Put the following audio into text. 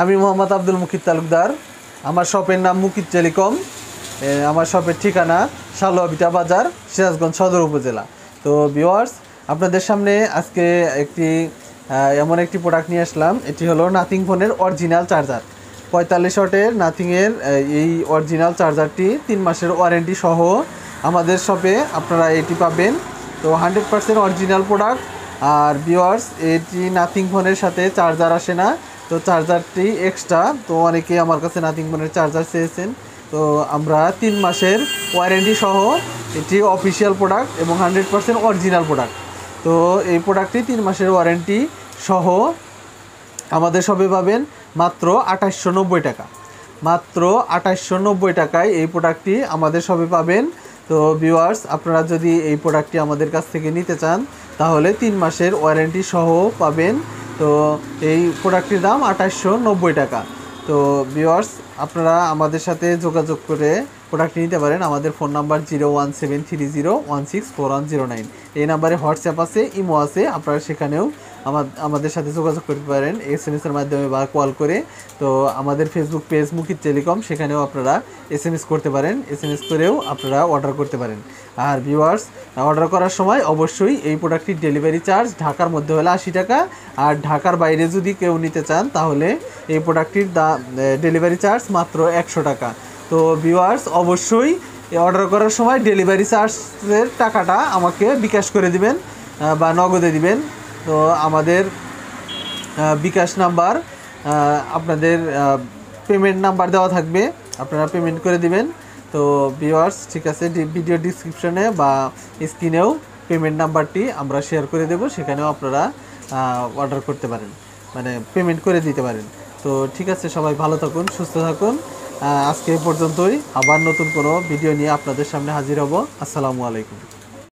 আমি মোহাম্মদ আব্দুল মুকিত তালুকদার। আমার শপের নাম মুকিত টেলিকম। আমার শপের ঠিকানা শালুয়াবিটা বাজার, সিরাজগঞ্জ সদর উপজেলা। তো ভিওয়ার্স আপনাদের সামনে আজকে একটি এমন একটি প্রোডাক্ট নিয়ে আসলাম। এটি হলো নাথিং ফোনের অরিজিনাল চার্জার পঁয়তাল্লিশ ওয়াটের নাথিংয়ের এই অরিজিনাল চার্জারটি তিন মাসের ওয়ারেন্টি সহ আমাদের শপে আপনারা এটি পাবেন। তো হান্ড্রেড পার্সেন্ট অরিজিনাল প্রোডাক্ট। আর ভিওয়ার্স এটি নাথিং ফোনের সাথে চার্জার আসে না। তো চার্জারটি এক্সট্রা তো অনেকে আমার কাছে নাথিং ফোনের চার্জার চেয়েছেন। তো আমরা তিন মাসের ওয়ারেন্টি সহ এটি অফিসিয়াল প্রোডাক্ট এবং হান্ড্রেড পার্সেন্ট অরিজিনাল প্রোডাক্ট তো এই প্রোডাক্টটি তিন মাসের ওয়ারেন্টি সহ আমাদের সবে পাবেন মাত্র আঠাশশো টাকা। মাত্র আঠাশশো টাকায় এই প্রোডাক্টটি আমাদের সবে পাবেন তো ভিউয়ার্স আপনারা যদি এই প্রোডাক্টটি আমাদের কাছ থেকে নিতে চান, তাহলে তিন মাসের ওয়ারেন্টি সহ পাবেন। তো এই প্রোডাক্টটির দাম আঠাশশো টাকা। তো ভিউয়ার্স আপনারা আমাদের সাথে যোগাযোগ করে প্রোডাক্টটি নিতে পারেন। আমাদের phone number zero one seven three zero one six four one zero nine এই নাম্বারে হোয়াটসঅ্যাপ আছে ইমো আছে, আপনারা সেখানেও আমাদের সাথে যোগাযোগ করতে পারেন এস এম এসের মাধ্যমে বা কল করে। তো আমাদের ফেসবুক পেজ মুকিত টেলিকম সেখানেও আপনারা এস এম এস করতে পারেন। এস এম এস করেও আপনারা অর্ডার করতে পারেন। আর ভিউয়ার্স অর্ডার করার সময় অবশ্যই এই প্রোডাক্টটির ডেলিভারি চার্জ ঢাকার মধ্যে হলে আশি টাকা। আর ঢাকার বাইরে যদি কেউ নিতে চান, তাহলে এই প্রোডাক্টটির দা ডেলিভারি চার্জ মাত্র একশো টাকা। তো ভিউয়ার্স অবশ্যই অর্ডার করার সময় ডেলিভারি চার্জের টাকাটা আমাকে বিকাশ করে দিবেন বা নগদে দিবেন। তো আমাদের বিকাশ নাম্বার আপনাদের পেমেন্ট নাম্বার দেওয়া থাকবে। আপনারা পেমেন্ট করে দিবেন। তো ভিউয়ার্স ঠিক আছে ভিডিও ডিসক্রিপশনে বা স্ক্রিনেও পেমেন্ট নাম্বারটি আমরা শেয়ার করে দেব। সেখানেও আপনারা অর্ডার করতে পারেন। মানে পেমেন্ট করে দিতে পারেন। তো ঠিক আছে, সবাই ভালো থাকুন, সুস্থ থাকুন। আজকে পর্যন্তই। আবার নতুন কোনো ভিডিও নিয়ে আপনাদের সামনে হাজির হব। আসসালামু আলাইকুম।